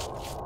you